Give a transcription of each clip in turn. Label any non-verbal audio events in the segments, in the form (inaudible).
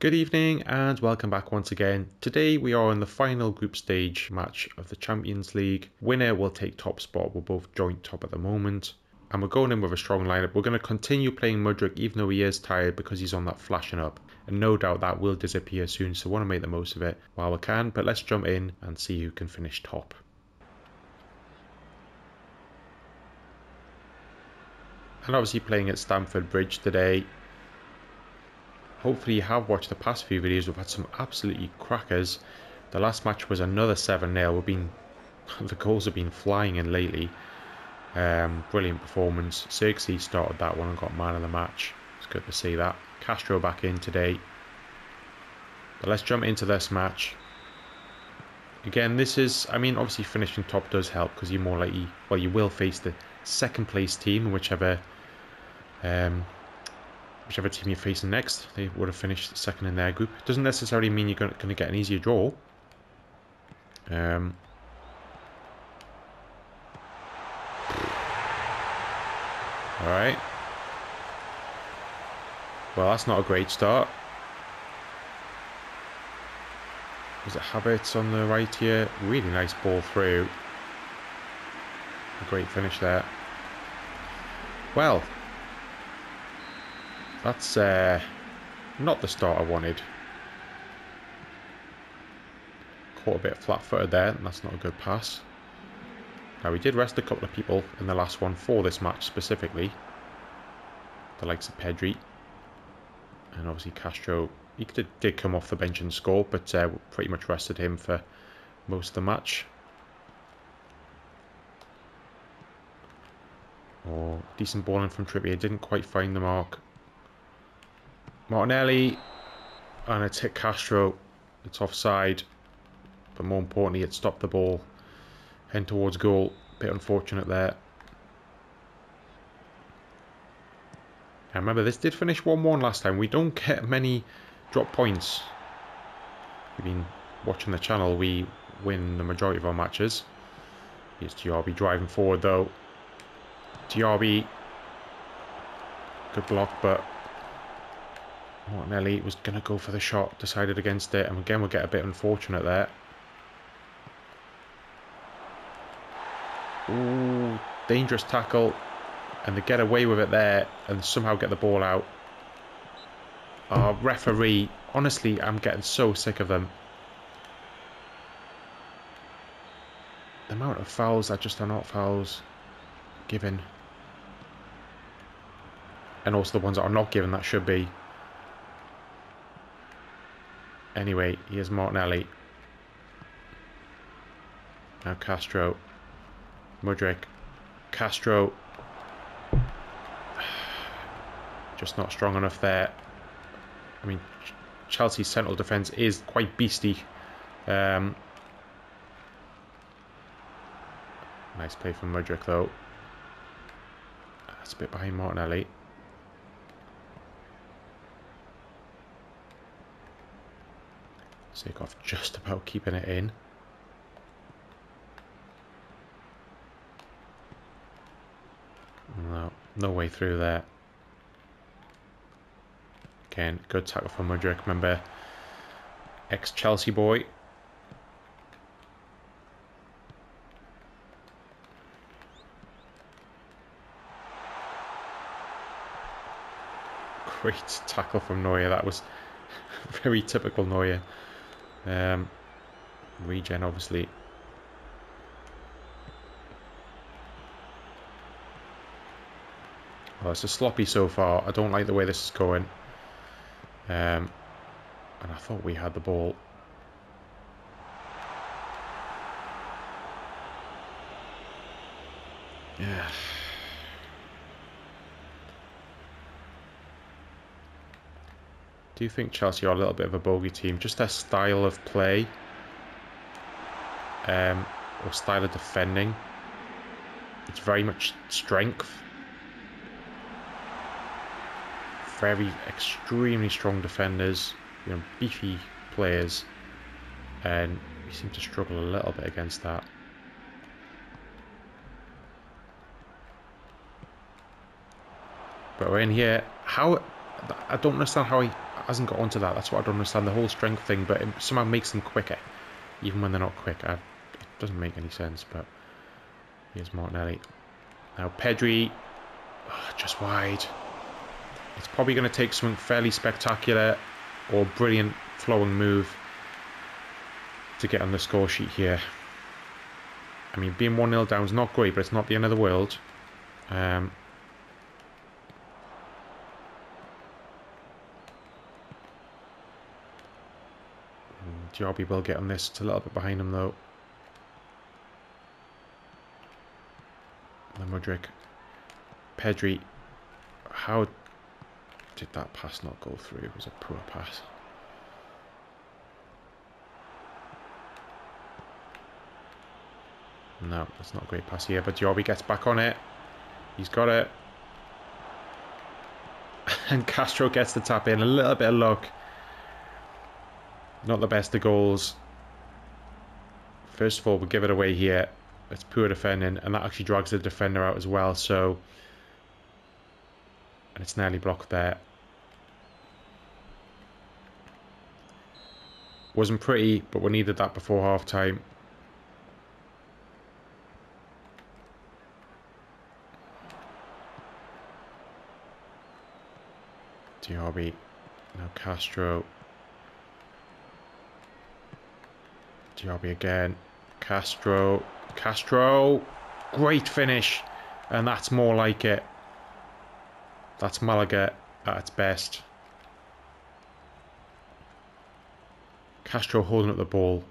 Good evening and welcome back once again. Today we are in the final group stage match of the Champions League. Winner will take top spot. We're both joint top at the moment. And we're going in with a strong lineup. We're going to continue playing Mudryk even though he is tired because he's on that flashing up. And no doubt that will disappear soon, so we want to make the most of it while we can. But let's jump in and see who can finish top. And obviously playing at Stamford Bridge today hopefully you have watched the past few videos. We've had some absolutely crackers. The last match was another 7-0. We've been (laughs) the goals have been flying in lately. Um, brilliant performance. Zirkzee started that one and got man of the match. It's good to see that. Castro back in today. But let's jump into this match. Again, this is, I mean, obviously finishing top does help because you're more likely, well, you will face the second place team, whichever um, whichever team you're facing next, they would have finished second in their group. Doesn't necessarily mean you're going to get an easier draw. Um, Alright. Well, that's not a great start. Was it Havertz on the right here? Really nice ball through. A great finish there. Well, that's uh, not the start I wanted. Caught a bit flat-footed there, and that's not a good pass. Now, we did rest a couple of people in the last one for this match specifically. The likes of Pedri. And obviously Castro, he did, did come off the bench and score, but uh, pretty much rested him for most of the match. Oh, decent balling from Trippier. Didn't quite find the mark. Martinelli and it's hit Castro. It's offside, but more importantly, it stopped the ball heading towards goal. Bit unfortunate there. I remember this did finish 1-1 last time. We don't get many drop points. We've been watching the channel. We win the majority of our matches. Here's Diaby driving forward though. Diaby. Good block, but Martinelli was going to go for the shot, decided against it, and again we'll get a bit unfortunate there. Ooh, dangerous tackle, and they get away with it there, and somehow get the ball out. Our referee, honestly, I'm getting so sick of them. The amount of fouls that just are not fouls given. And also the ones that are not given that should be. Anyway, here's Martinelli. Now Castro. Mudryk. Castro. (sighs) Just not strong enough there. I mean, Chelsea's central defence is quite beastly. Um, nice play from Mudryk though. That's a bit behind Martinelli. Sake off just about keeping it in. No, no way through there. Again, good tackle from Mudryk. Remember, ex-Chelsea boy. Great tackle from Neuer. That was (laughs) very typical Neuer. Um, regen, obviously. Well, it's a sloppy so far. I don't like the way this is going. Um, and I thought we had the ball. Yeah. Do you think Chelsea are a little bit of a bogey team. Just their style of play um, or style of defending. It's very much strength. Very extremely strong defenders, you know, beefy players, and we seem to struggle a little bit against that. But we're in here. How I don't understand how he hasn't got onto that. That's what I don't understand. The whole strength thing, but it somehow makes them quicker, even when they're not quick. I, it doesn't make any sense, but here's Martinelli. Now Pedri, oh, just wide. It's probably going to take something fairly spectacular or brilliant flowing move to get on the score sheet here. I mean, being 1-0 down is not great, but it's not the end of the world. Um, Diaby will get on this. It's a little bit behind him, though. The Mudryk. Pedri. How did that pass not go through? It was a poor pass. No, that's not a great pass here, but Diaby gets back on it. He's got it. (laughs) And Castro gets the tap in. A little bit of luck. Not the best of goals. First of all, we give it away here. It's poor defending, and that actually drags the defender out as well, so... And it's nearly blocked there. Wasn't pretty, but we needed that before half time. Diaby. Now Castro. Diaby again. Castro. Castro. Great finish. And that's more like it. That's Malaga at its best. Castro holding up the ball.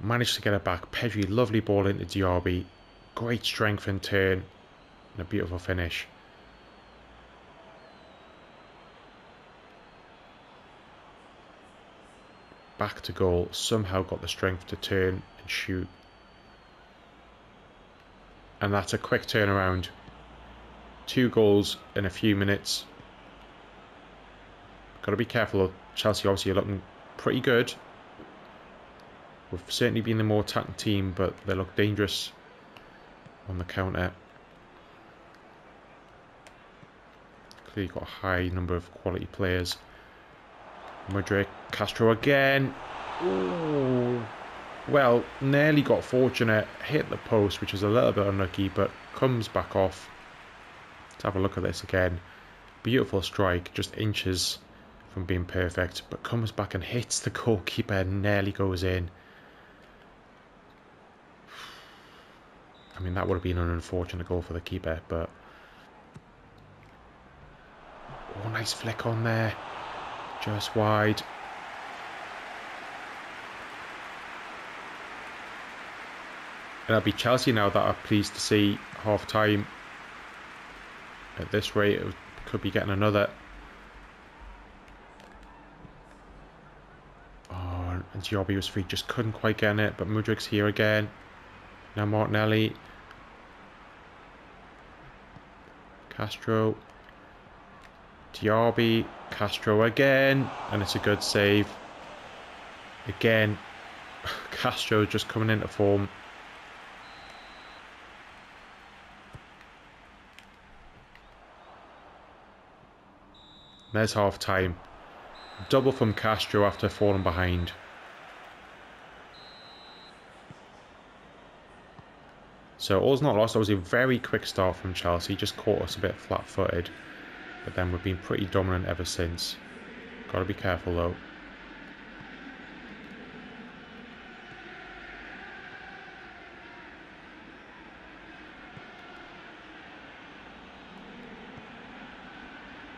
Managed to get it back. Pedri, lovely ball into Diaby. Great strength and turn. And a beautiful finish. Back to goal, somehow got the strength to turn and shoot. And that's a quick turnaround. Two goals in a few minutes. Got to be careful. Chelsea obviously are looking pretty good. We've certainly been the more attacking team, but they look dangerous on the counter. Clearly got a high number of quality players. Mudryk, Castro again. Ooh. Well, nearly got fortunate. Hit the post, which was a little bit unlucky, but comes back off. Let's have a look at this again. Beautiful strike, just inches from being perfect, but comes back and hits the goalkeeper, and nearly goes in. I mean, that would have been an unfortunate goal for the keeper, but... Oh, nice flick on there. Just wide. And it'll be Chelsea now that are pleased to see half time. At this rate, it could be getting another. Oh, and Diaby was free, just couldn't quite get in it. But Mudryk's here again. Now Martinelli. Castro. Diaby, Castro again, and it's a good save. Again, (sighs) Castro is just coming into form. There's half time. Double from Castro after falling behind. So all's not lost. That was a very quick start from Chelsea. Just caught us a bit flat-footed. But then we've been pretty dominant ever since. Got to be careful though.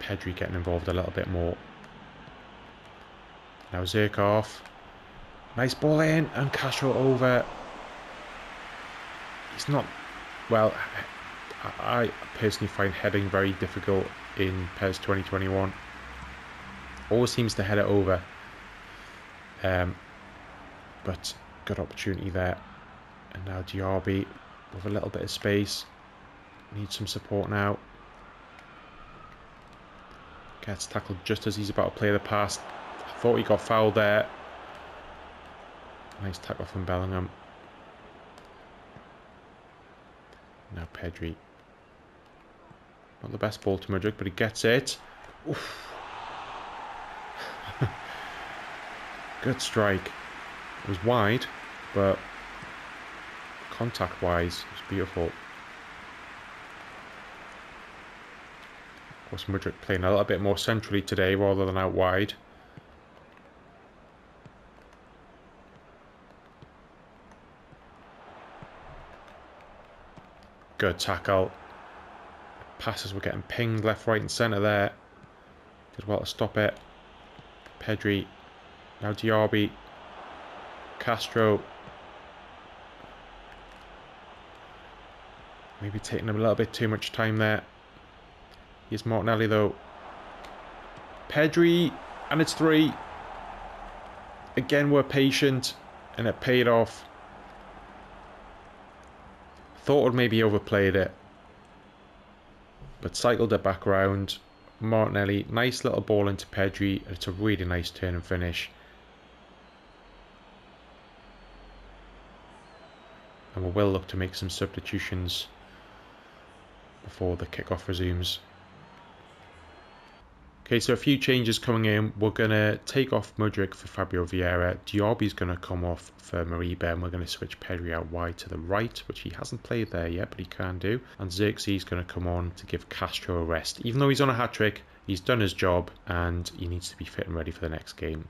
Pedri getting involved a little bit more. Now Zirkov. Nice ball in and Castro over. He's not... Well, I personally find heading very difficult in PES 2021. Always seems to head it over. Um, but good opportunity there. And now Diaby with a little bit of space. Needs some support now. Gets tackled just as he's about to play the pass. I thought he got fouled there. Nice tackle from Bellingham. Now Pedri not the best ball to Mudryk, but he gets it. (laughs) Good strike. It was wide, but contact-wise, it was beautiful. Of course, Mudryk playing a little bit more centrally today rather than out wide. Good tackle. Passes were getting pinged left, right and centre there. Did well to stop it. Pedri. Now Diaby. Castro. Maybe taking a little bit too much time there. Here's Martinelli though. Pedri. And it's three. Again, we're patient. And it paid off. Thought I'd maybe overplayed it. But cycled it back around. Martinelli, nice little ball into Pedri. It's a really nice turn and finish. And we will look to make some substitutions before the kickoff resumes. Okay, so a few changes coming in. We're going to take off Mudryk for Fabio Vieira. Diaby's going to come off for Maribe, and we're going to switch Pedri out wide to the right, which he hasn't played there yet, but he can do. And Zirkzee going to come on to give Castro a rest. Even though he's on a hat-trick, he's done his job, and he needs to be fit and ready for the next game.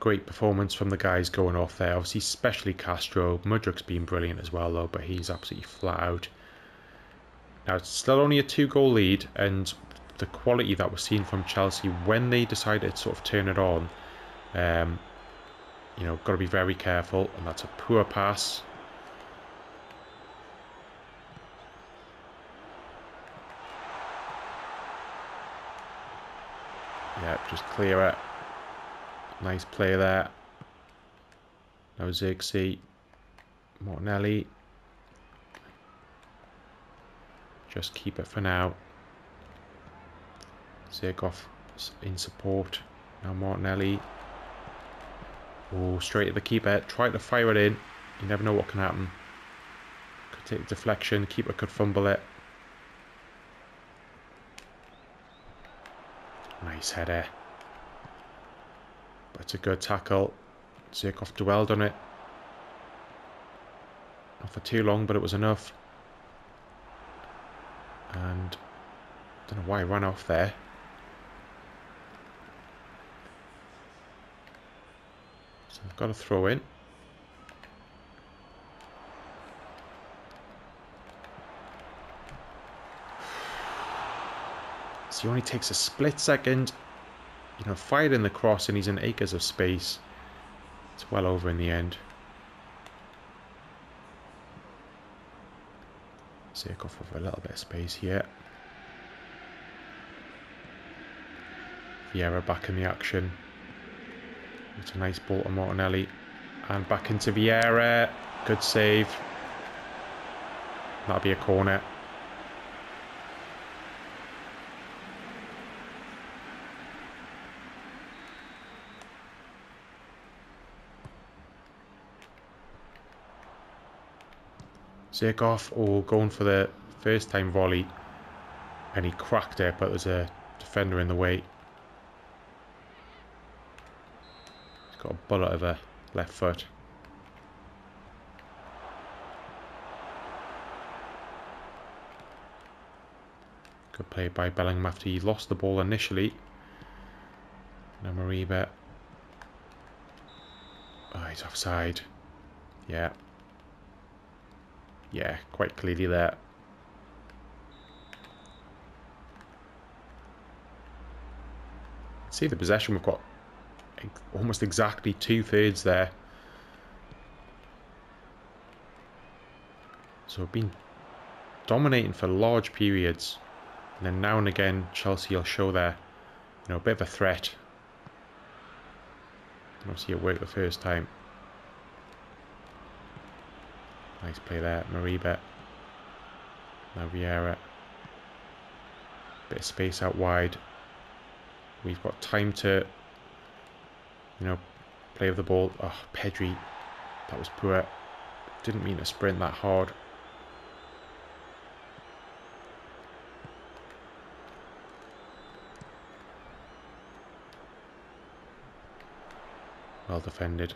Great performance from the guys going off there. Obviously, especially Castro. Mudryk's been brilliant as well, though, but he's absolutely flat out. Now, it's still only a two-goal lead, and the quality that was seen from Chelsea when they decided to sort of turn it on. Um, you know, got to be very careful, and that's a poor pass. Yeah, just clear it. Nice play there. No Zirkzee. Martinelli. Just keep it for now. Zirkov in support. Now Martinelli. Oh, straight at the keeper. Try to fire it in. You never know what can happen. Could take deflection. Keeper could fumble it. Nice header. But it's a good tackle. Zirkov dwelled on it. Not for too long, but it was enough. And don't know why he ran off there. So I've got to throw in. So he only takes a split second. You know, fired in the cross and he's in acres of space. It's well over in the end. Zirkov with a little bit of space here. Vieira back in the action. It's a nice ball to Martinelli. And back into Vieira. Good save. That'll be a corner. Zirkov, oh, going for the first time volley. And he cracked it, but there's a defender in the way. Bullet over left foot. Good play by Bellingham after he lost the ball initially. Now Maribe. Oh, he's offside. Yeah. Yeah, quite clearly there. See the possession we've got almost exactly two thirds there. So we've been dominating for large periods. And then now and again, Chelsea will show their, you know, a bit of a threat. Obviously it worked the first time. Nice play there, Maribe. Now Vieira. Bit of space out wide. We've got time to you know, play of the ball. Oh, Pedri, that was poor. Didn't mean to sprint that hard. Well defended.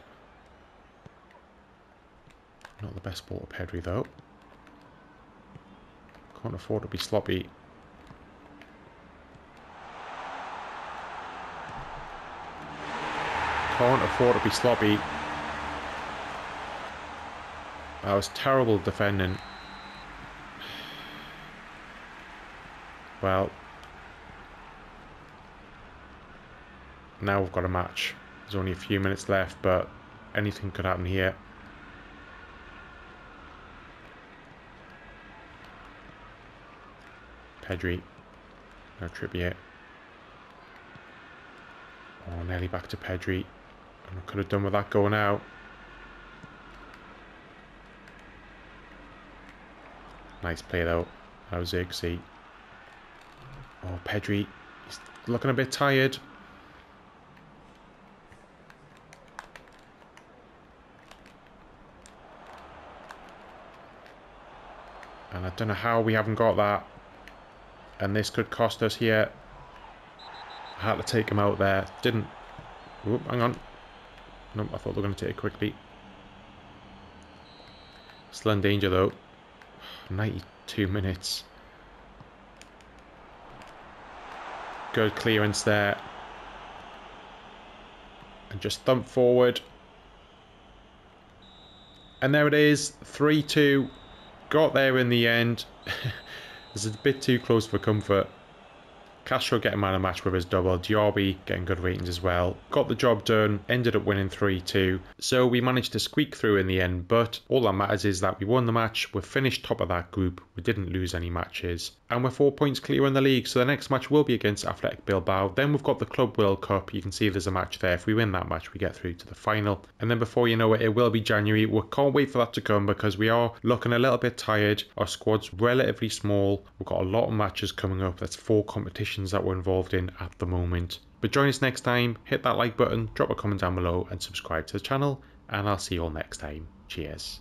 Not the best ball to Pedri though. Can't afford to be sloppy. Can't afford to be sloppy. That was terrible defending. Well, now we've got a match. There's only a few minutes left, but anything could happen here. Pedri. No Trippier. Oh, nearly back to Pedri. I could have done with that going out. Nice play though. That was. Oh, Pedri. He's looking a bit tired. And I don't know how we haven't got that. And this could cost us here. I had to take him out there. Didn't. Oop, hang on. Nope, I thought they were going to take it quickly. Still in danger though. 92 minutes. Good clearance there. And just thump forward. And there it is. 3-2. Got there in the end. (laughs) It's a bit too close for comfort. Castro getting man of the match with his double. Diaby getting good ratings as well. Got the job done. Ended up winning 3-2. So we managed to squeak through in the end. But all that matters is that we won the match. We're finished top of that group. We didn't lose any matches. And we're four points clear in the league. So the next match will be against Athletic Bilbao. Then we've got the Club World Cup. You can see there's a match there. If we win that match, we get through to the final. And then before you know it, it will be January. We can't wait for that to come because we are looking a little bit tired. Our squad's relatively small. We've got a lot of matches coming up. That's four competitions that we're involved in at the moment. But join us next time, hit that like button, drop a comment down below and subscribe to the channel and I'll see you all next time. Cheers.